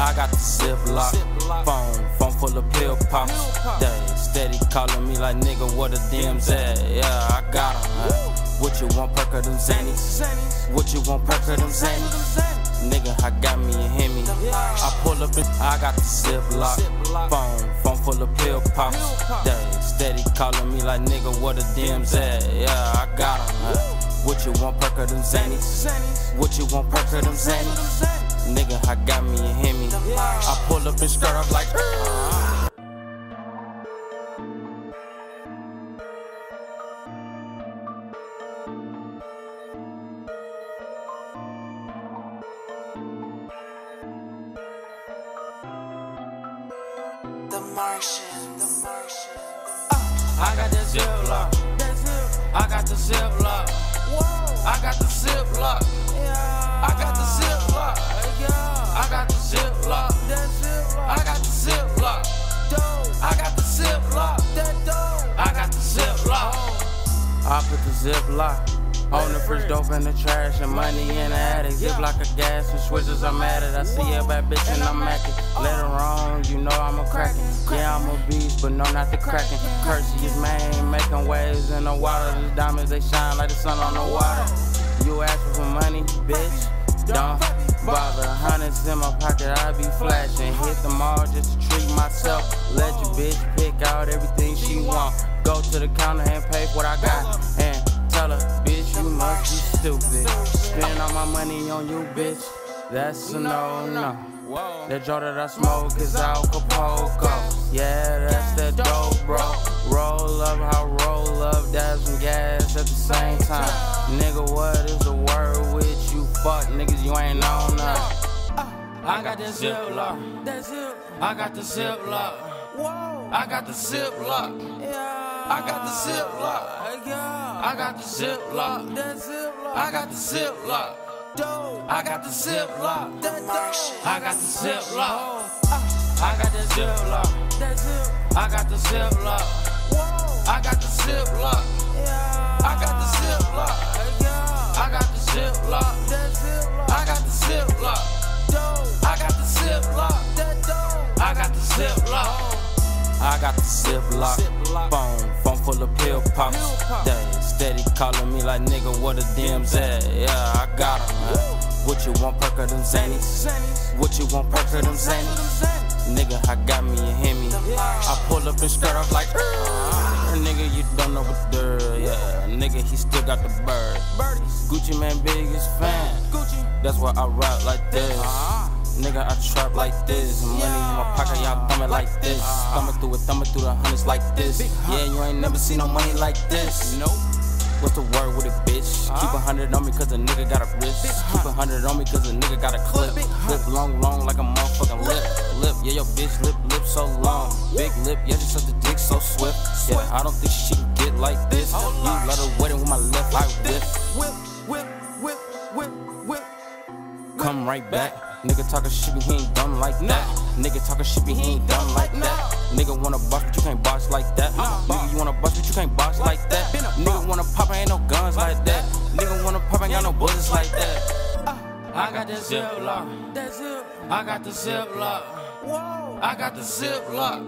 I got the ziplock. Phone, phone full of pill pops. They steady calling me like nigga, what the DM's? Yeah, I got 'em. What you want, perk of them zannies? What you want, perk of them zannies? Nigga, I got me a Hemi. I pull up I got the ziplock. Phone, phone full of pill pops. They steady calling me like nigga, what the DM's at? Yeah, I got 'em. What you want, perk of them zannies? What you want, perk of them zannies? Nigga, I got me a Hemi. I pull up and skirt up like. The Martian. The Martian. I got that ziplock. I got the ziplock. I got the ziplock. I got the ziplock. I got the ziplock. I got the ziplock. I got the ziplock. I got the ziplock. I put the ziplock. On the fridge, dope in the trash, and money in attic. Ziplock of gas and switches, I'm at it. I see a bad bitch and I'm acting. Later on, you know I'm a crackin'. Yeah, I'm a beast, but no, not the crackin'. Cursey is man, making waves in the water. These diamonds, they shine like the sun on the water. You asking for money, bitch? Don't bother. Hundreds in my pocket, I be flashing. Hit the mall just to treat myself. Let your bitch pick out everything she want. Go to the counter and pay for what I got. And tell her, bitch, you stupid. Spend all my money on you, bitch. That's a no no. That draw that I smoke is Acapulco. Yeah, that's that dope, bro. Roll up, how roll up, dab some gas at the same time. Nigga, what is the word with you? Fuck niggas, you ain't on none. I got that ziplock. I got the ziplock. I got the ziplock. I got the ziplock. I got the ziplock. I got the ziplock. I got the. The Martian. I got the ziplock. I got the ziplock. I got the ziplock. I got the ziplock. I got the ziplock. I got the ziplock. I got the ziplock. I got the ziplock. I got the ziplock. I got the ziplock. Phone, phone full of pill pops. They steady calling me like nigga, what the DM's at? Yeah, I got 'em. What you want, perk of them zannies? What you want, perk of them zannies? Nigga, I got me a Hemi. I pull up and skirt off like, "Uh, nigga, you don't know what the, yeah. Nigga, he still got the bird. Gucci Mane, biggest fan. That's why I rap like this. Nigga, I trap like this. Money in my pocket, y'all thumbing like this. Thumbing through it, thumbing through the hundreds like this. Yeah, you ain't never seen no money like this. Nope. What's the word with it, bitch? Keep a hundred on me cause a nigga got a wrist. Keep a hundred on me cause a nigga got a clip. Clip long, long like a motherfucking lip. Lip, yeah, your bitch lip, lip so long. Big lip, yeah, just such the dick so swift. Yeah, I don't think she can get like this. You let her wet it with my left, I whip. Whip, whip, whip, whip, whip. Come right back. Nigga talking shit, but he ain't dumb like that. Nigga talking shit, but he ain't dumb like that. Nigga wanna boss, but you can't boss like that. Nigga, you wanna boss, but you can't boss like that. Nigga wanna pop, ain't no guns like that. Nigga wanna pop, ain't got no bullets like that. I got that ziplock. I got the ziplock. I got the ziplock.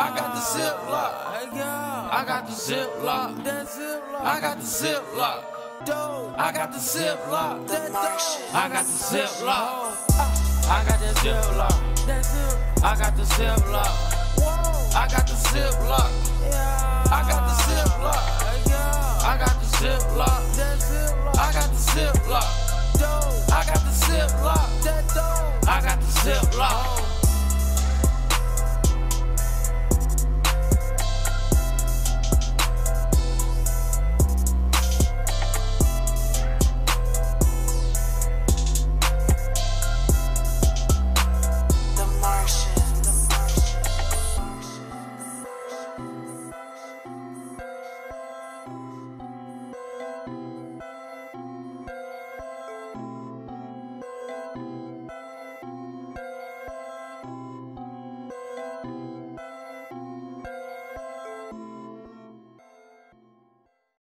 I got the ziplock. I got the ziplock. I got the ziplock. I got the. The Martian. I got the ziplock. I got that ziplock. I got the ziplock. I got the ziplock. I got the